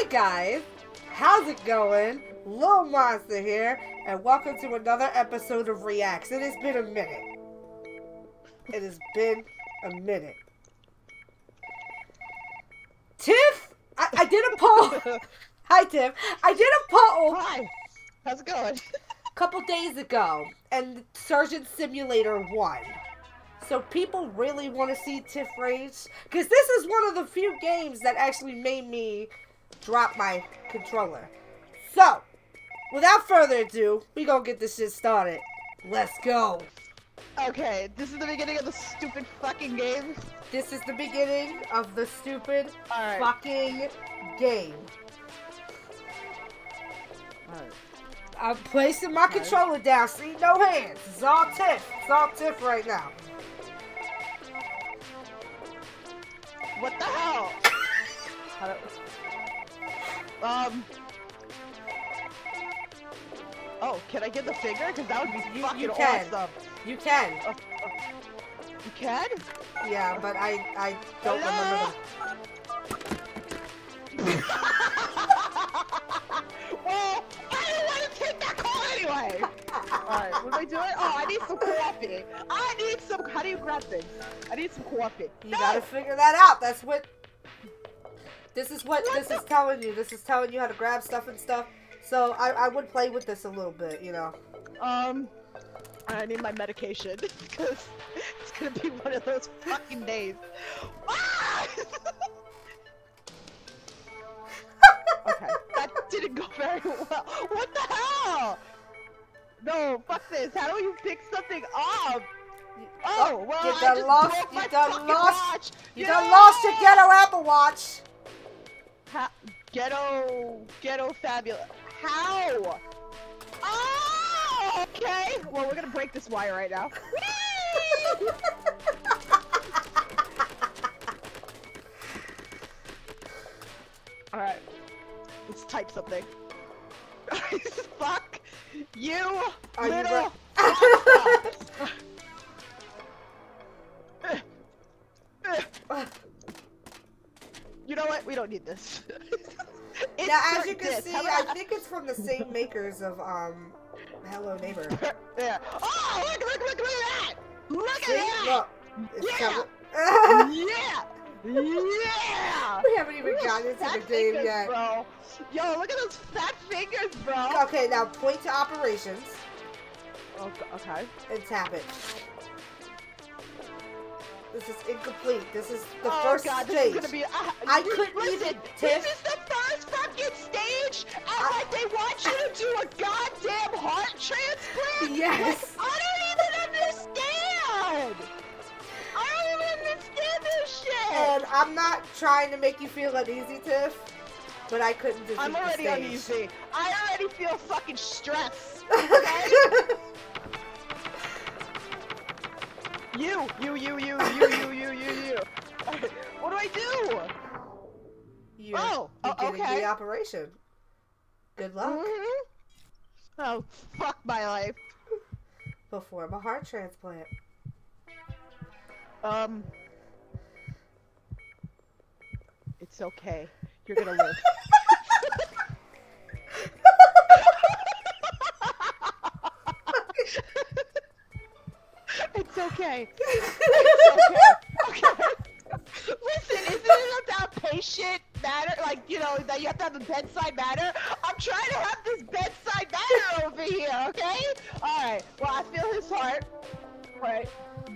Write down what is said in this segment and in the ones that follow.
Hi guys, how's it going? Little Monster here, and welcome to another episode of Reacts. It has been a minute. It has been a minute. Tiff, I, I did a poll. Hi Tiff, I did a poll Hi. How's it going? a couple days ago, and Surgeon Simulator won. So people really want to see Tiff rage, because this is one of the few games that actually made me drop my controller. So, without further ado, we gonna get this shit started. Let's go. Okay, this is the beginning of the stupid fucking game. This is the beginning of the stupid Alright. fucking game. I'm placing my controller down. See, no hands. It's all Tiff. It's all Tiff right now. What the hell? Um. Oh, can I get the finger? Because that would be You- fucking you can. awesome. You can. Uh, uh, you can? Yeah, but I I don't remember. well, I didn't want to take that call anyway. Alright, what am I doing? Oh, I need some coffee. I need some. How do you grab things? I need some coffee. You No! gotta figure that out. That's what. This is what this is telling you. This is telling you how to grab stuff and stuff. So I I would play with this a little bit, you know. Um, I need my medication because it's gonna be one of those fucking days. Okay, that didn't go very well. What the hell? No, fuck this. How do you pick something up? Oh, well, you I done lost- you done lost- watch. You done lost your ghetto Apple Watch. Ha- ghetto, ghetto fabulous. How? Oh, okay. Well, we're gonna break this wire right now. All right, let's type something. Fuck you, Are little. you know what? We don't need this. now, as you can this. see, I think it's from the same makers of um, Hello Neighbor. Yeah. Oh, look, look, look, look at that! Look See, at that! look. Yeah. Yeah! Yeah! we haven't even Look gotten into the game fingers, yet. Bro. Yo, look at those fat fingers, bro. Okay, now point to operations Oh, okay. and tap it. This is incomplete. This is the oh first god, stage. this is gonna be. Uh, I couldn't listen, even- This Tiff. is the first fucking stage, and I- like they want you to do a goddamn heart transplant. Yes. Like, I don't even understand. I don't even understand this shit. And I'm not trying to make you feel uneasy, Tiff, but I couldn't do defeat I'm already uneasy. I already feel fucking stress. You! You, you, you, you, you, you, you, you! what do I do? You're oh, beginning uh, okay. the operation. Good luck. Mm -hmm. Oh, fuck my life. Perform a heart transplant. Um. It's okay. You're gonna live. okay. Okay. Okay. Listen, isn't it about patient matter? Like, you know, that you have to have a bedside matter? I'm trying to have this bedside matter over here, okay? Alright, well, I feel his heart. Right.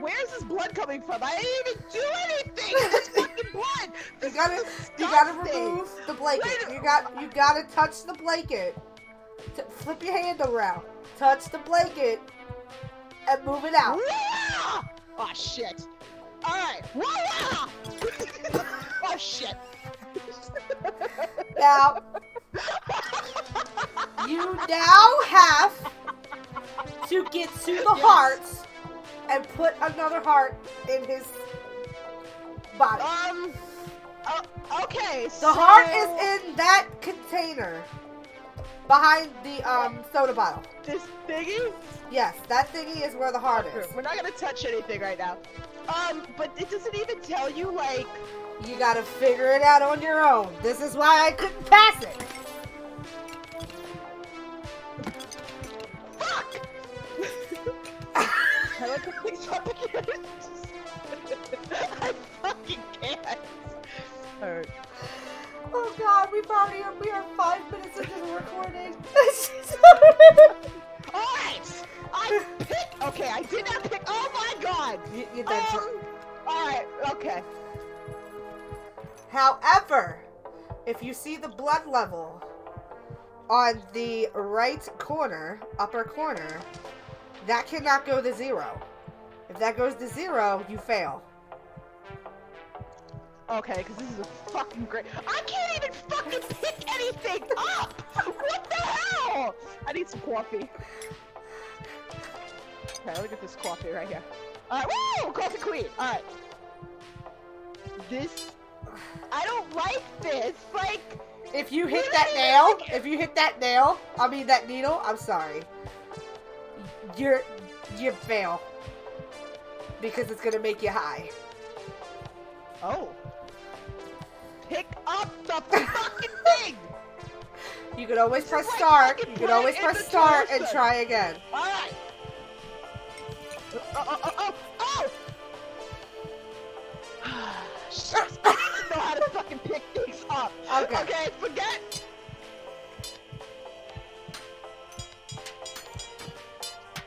Where's this blood coming from? I didn't even do anything this fucking blood! You gotta, you gotta remove the blanket. You got, you gotta touch the blanket. T- flip your hand around. Touch the blanket and move it out. Oh shit. Alright. Wah! oh shit. Now, you now have to get to the heart and put another heart in his body. Um. Uh, okay. The heart is in that container behind the um soda bottle. this thingy. Yes, that thingy is where the heart is. We're not gonna touch anything right now. Um, but it doesn't even tell you like You gotta figure it out on your own. This is why I couldn't pass it. Fuck! I like to please stop again. I fucking can't. Alright. Oh god, we've already we are five minutes into the recording. Alright! I picked. Okay, I did not pick. Oh my god! you, you did Um, Alright, okay. However, if you see the blood level on the right corner, upper corner, that cannot go to zero. If that goes to zero, you fail. Okay, because this is a fucking great. I can't even fucking pick anything up! What the hell? I need some coffee. Okay, let me get this coffee right here. Alright, woo! Coffee queen! Alright. This. I don't like this! Like. If you hit that nail, if you hit that nail, I mean that needle, I'm sorry. You're you fail. Because it's gonna make you high. Oh. Pick up the fucking thing! You can always press Right, start. You it always press start and try again. Alright! Oh, oh, oh, oh, oh! Shit, I to know how to fucking pick things up. Okay. Okay, forget.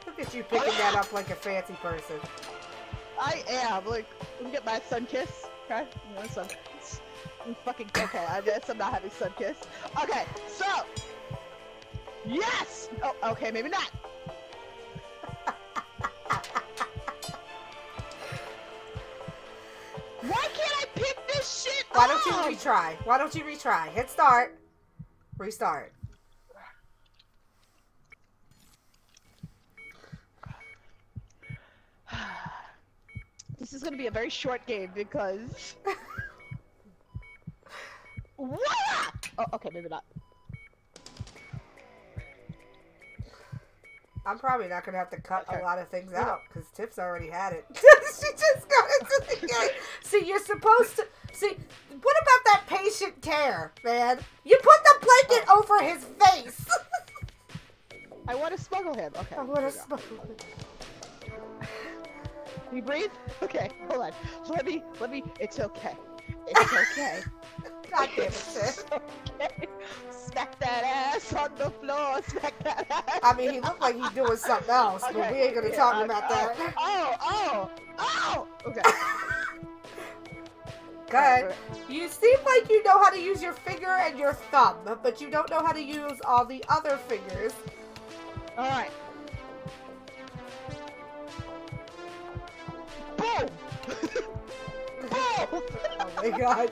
Look at you picking that up like a fancy person. I am. Like, let me get my Sunkist. Okay? Know, Sunkist. I'm fucking. Okay, I guess I'm not having Sunkist. Okay, so. Yes! Oh, okay, maybe not. Why can't I pick this shit Why don't you retry? Why don't you retry? Hit start. Restart. This is gonna be a very short game because. what? Oh, okay, maybe not. I'm probably not gonna have to cut Okay. a lot of things out because Tiff's already had it. she just got into the game. See, you're supposed to. See, what about that patient care, man? You put the blanket Oh. over his face. I want to smuggle him. Okay. I want to smuggle. Can you breathe? Okay, hold on. Let me, let me, it's okay. It's okay. God damn it, sis. okay. Smack that ass on the floor. Smack that ass. I mean, he looked like he's doing something else, but we ain't gonna yeah, talk uh, about oh, that. Oh, oh, oh! Okay. Good. You seem like you know how to use your finger and your thumb, but you don't know how to use all the other fingers. Alright. Boom! Boom! Oh my god.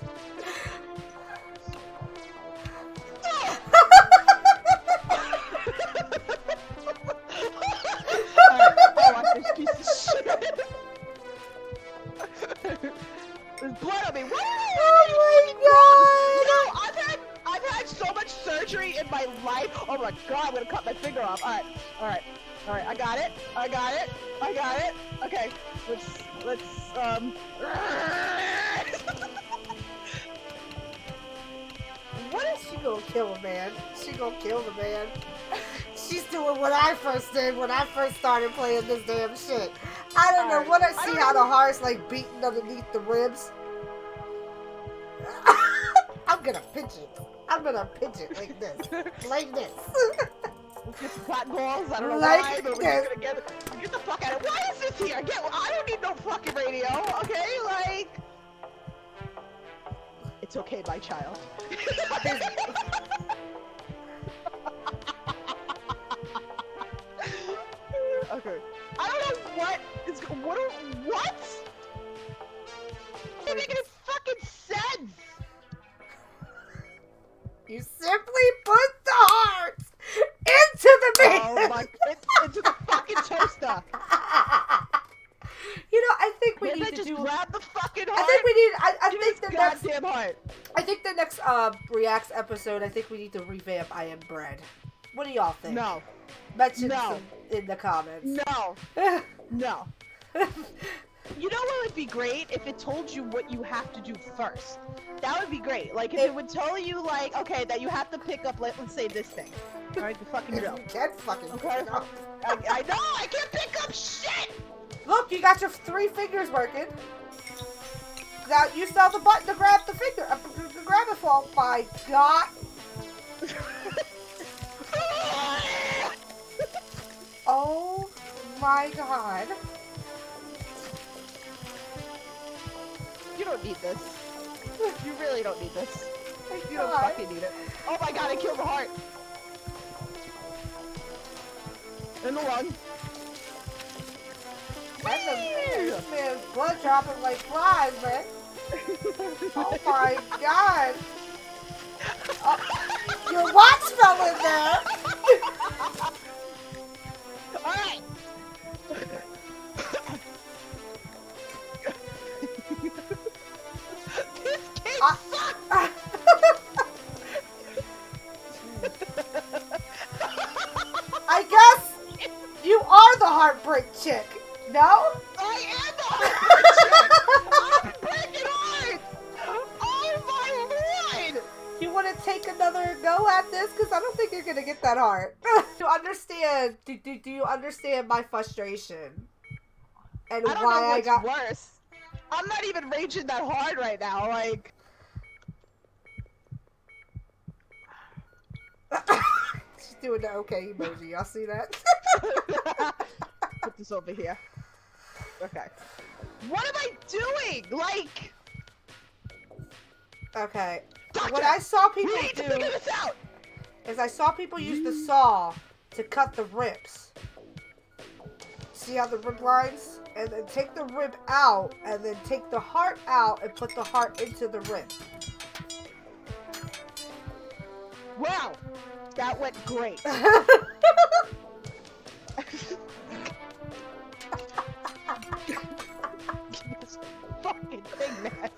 My life. Oh my god, I'm gonna cut my finger off. Alright, alright, alright, I got it. I got it. I got it. Okay. Let's let's um What is she gonna kill a man? She gonna kill the man. She's doing what I first did when I first started playing this damn shit. I don't know what I I see how the heart's like beating underneath the ribs. I'm gonna pinch it. I'm gonna pitch it like this. Like this. let's get some cotton balls. I don't know Like why, but we're this. gonna get get the fuck out of Why is this here? Get I don't need no fucking radio, okay? Like It's okay, my child. okay. I don't know what is what are, what? Doesn't make any You simply put the heart into the man. Oh my! Into the fucking toaster. you know, I think we Maybe need I to just do. grab the fucking I think we need. I, I Give think the next. goddamn heart. I think the next uh reacts episode. I think we need to revamp I am bread. What do y'all think? No, Mention No. in the comments. no, no. You know what would be great if it told you what you have to do first. That would be great. Like if it, It- would tell you like, okay, that you have to pick up. Let, let's say this thing. All right, the fucking drill. you can fucking Okay. pick up. I, I know I can't pick up shit. Look, you got your three fingers working. Now you saw the button to grab the finger, uh, grab it for. My god! Oh my god! Don't need this. You really don't need this. You don't God. fucking need it. Oh my god, I killed the heart. And the lung. That's a man, man, blood dropping like flies, man. Oh my god! Oh, your watch fell in there. I guess you are the heartbreak chick. No? I am the heart I'm breaking hearts! Oh my lord! You want to take another go at this? Because I don't think you're gonna get that hard. you understand? Do, do, do you understand my frustration and I don't why know I got? worse. I'm not even raging that hard right now, like... She's doing the okay emoji. Y'all see that? Put this over here. Okay. What am I doing? Like... okay. Doctor, What I saw people do figure this out! is I saw people use the saw to cut the ribs. See how the rib lines? And then take the rib out, and then take the heart out and put the heart into the rib. Wow! That went great. this fucking thing, man.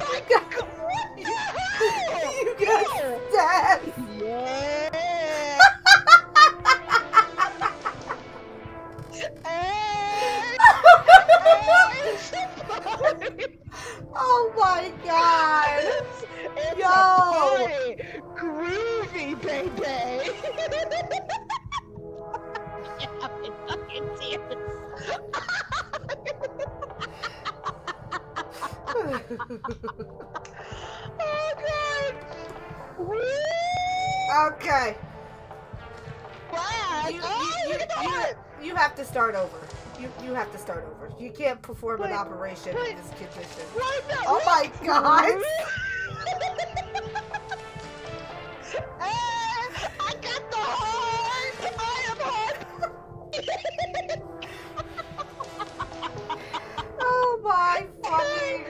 Oh my god. You, oh, you, look at the you, you, have to start over. You, you have to start over. You can't perform an operation wait. in this condition. Oh my god. Eh, I got the heart. I am. Oh my fucking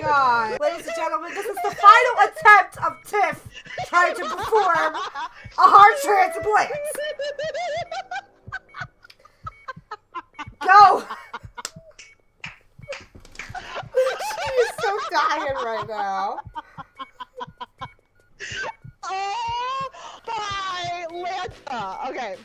god. Ladies and gentlemen, this is the final attempt of Tiff trying to perform a heart transplant. Go! she is so dying right now. oh my Lanta. Okay.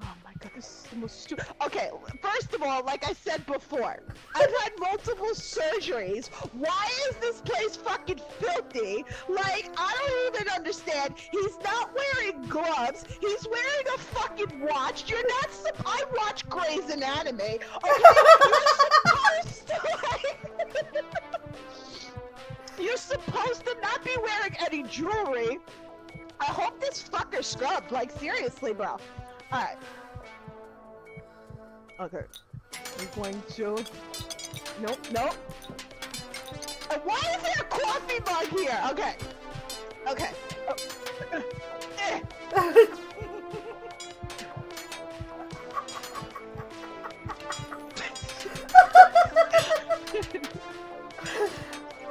Oh my god, this is the most stupid. Okay, first of all, like I said before, I've had multiple surgeries. Why is this place fucking filthy? Like, I don't even understand. He's not wearing gloves. He's wearing a fucking watch. You're not. Sup- I watch Grey's Anatomy. Okay, you're supposed to. You're supposed to not be wearing any jewelry. I hope this fucker scrubbed. Like seriously, bro. Alright. Okay. We're going to. Nope, nope. And why is there a coffee mug here? Okay. Okay. Oh.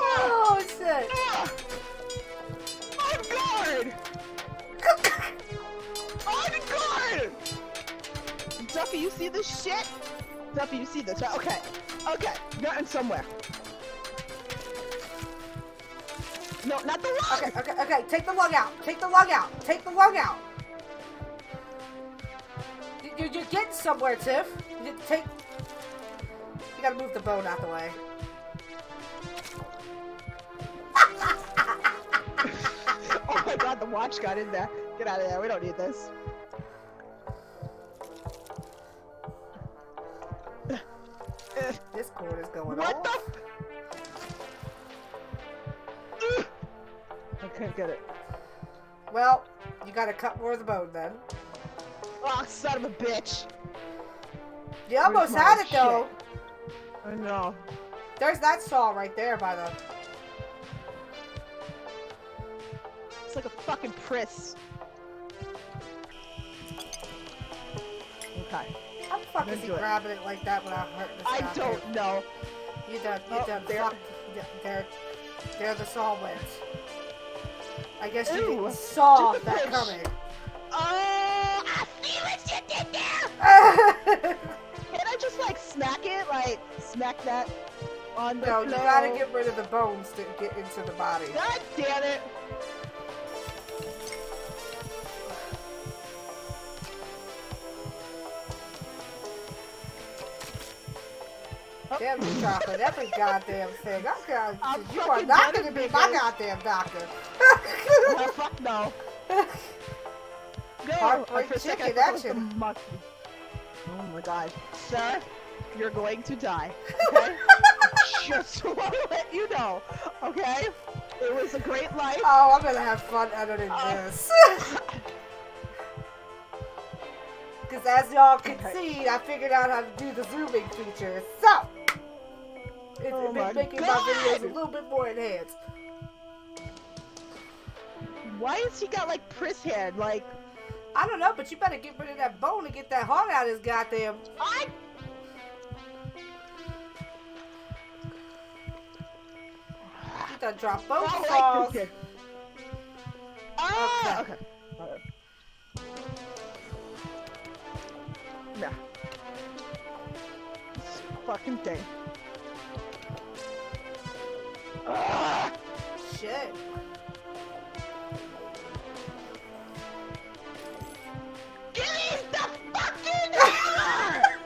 Oh shit! Oh, You see this shit? Duffy, you see this, right? Okay. Okay. Getting somewhere. No, not the! Okay, okay, okay. Take the lung out. Take the lung out. Take the lung out. You- You're, you're getting somewhere, Tiff. You take. You gotta move the bone out the way. oh my god, the watch got in there. Get out of there. We don't need this. This cord is going What the? f- I can't get it. Well, you gotta cut more of the bone then. Oh, son of a bitch. You almost had it though. I know. There's that saw right there by the. It's like a fucking priss. Okay. Fuck is he it. grabbing it like that without hurting the I don't know. You done. You Oh, done. there- Fuck. Yeah, There. There the saw went. I guess you Ew, saw that coming. Oh, I see what you did there. Can I just like smack it? Like smack that on the no, you floor? gotta get rid of the bones to get into the body. God damn it! Damn you, chocolate. Every goddamn thing. I'm gonna, I'm you are not gonna be my goddamn doctor. No, fuck no. No, Heartbreak for chicken was action. Oh my god. Sir, you're going to die. Okay? Just want to let you know. Okay? It was a great life. oh, I'm gonna have fun editing Oh. Uh, this. Because as y'all can Okay. see, I figured out how to do the zooming feature. So, it's Oh my been making my God. videos a little bit more enhanced. Why has he got like priss head? Like, I don't know, but you better get rid of that bone and get that heart out of his goddamn. I. You done drop both like this. Ah, Okay. okay. Okay. No. This fucking thing. Ah! Shit. Give me the fucking hammer!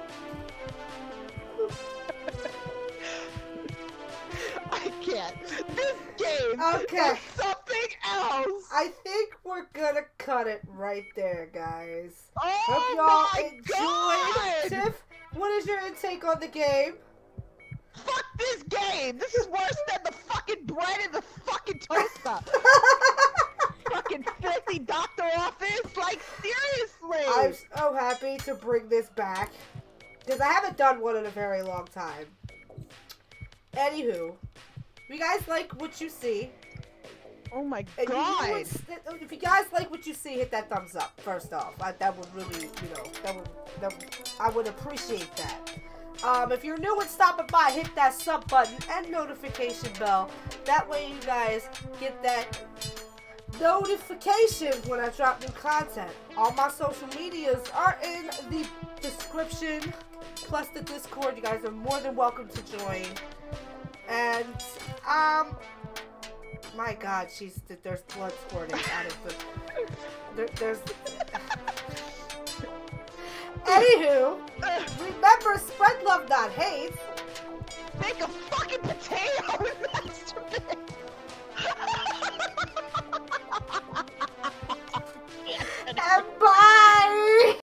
I can't. This game Okay. is something else. I think we're gonna cut it right there, guys. oh Hope y'all enjoyed. god! Tiff, what is your intake on the game? Fuck this game! This is worse than the fucking bread in the fucking toaster. fucking filthy doctor office. Like seriously. I'm so happy to bring this back because I haven't done one in a very long time. Anywho, if you guys like what you see, Oh my and you- you god. would- oh, if you guys like what you see, hit that thumbs up. First off, I, that would really, you know, that would, that would, I would appreciate that. Um, if you're new and stopping by, hit that sub button and notification bell. That way, you guys get that notification when I drop new content. All my social medias are in the description, plus the Discord. You guys are more than welcome to join. And um, my God, she's there's blood squirting out of the. There, there's. Anywho, remember spread love, not hate. Make a fucking potato.